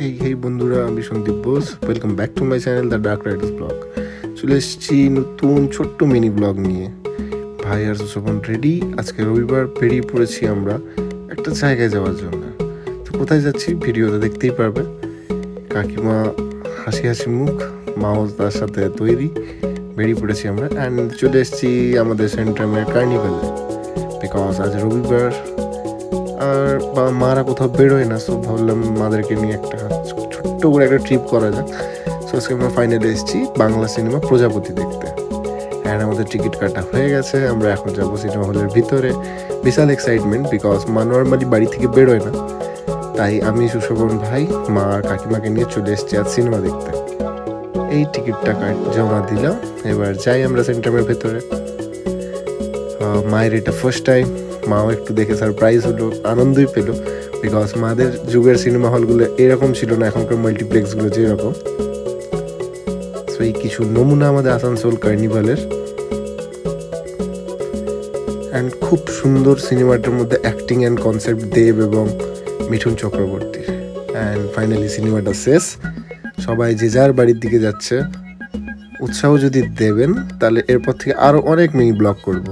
হেই hey বন্ধুরা, আমি Sandip Bose. Welcome back to my channel the dark riders blog চলে এসেছি নতুন ছোট্ট মিনি ব্লগ নিয়ে। ভাই আর সুশোভন রেডি আজকে রবিবার, বেরিয়ে পড়েছি আমরা একটা জায়গায় যাওয়ার জন্য। তো কোথায় যাচ্ছি ভিডিওতে দেখতেই পারবে কাকিমা হাসি হাসি মুখ, মাও তার সাথে তৈরি। বেরিয়ে পড়েছি আমরা। অ্যান্ড চলে এসেছি আমাদের সেন্ট্রামের কার্নিভালে বিকজ আজ রবিবার আর বা মারা কোথাও বেরোয় না সো ভাবলাম মাদেরকে নিয়ে একটা ছোট্ট করে একটা ট্রিপ করা যাক। সো আজকে আমরা ফাইনালে এসেছি বাংলা সিনেমা প্রজাপতি দেখতে। অ্যান্ড আমাদের টিকিট কাটা হয়ে গেছে, আমরা এখন যাব সিনেমা হলের ভিতরে। বিশাল এক্সাইটমেন্ট বিকজ মা নর্মালি বাড়ি থেকে বেরোয় না। তাই আমি, সুশোভন ভাই, মা আর কাকিমাকে নিয়ে চলে এসেছি আজ সিনেমা দেখতে। এই টিকিটটা কাট জমা দিলাম, এবার যাই আমরা সেন্টারের ভেতরে। মায়ের এটা ফার্স্ট টাইম মাও একটু দেখে সারপ্রাইজ হলো, আনন্দই পেল। বিকজ মাদের যুগের সিনেমা হলগুলো এরকম ছিল না, এখনকার মাল্টিপ্লেক্সগুলো যেরকম সো এই কিছু নমুনা আমাদের আসানসোল কার্নিভালের অ্যান্ড খুব সুন্দর সিনেমাটার মধ্যে অ্যাক্টিং অ্যান্ড কনসেপ্ট দেব এবং মিঠুন চক্রবর্তীর। অ্যান্ড ফাইনালি সিনেমাটা শেষ। সবাই যে যার বাড়ির দিকে যাচ্ছে, উৎসাহ যদি দেবেন, তাহলে এরপর থেকে আরও অনেক মিনি ব্লগ করব।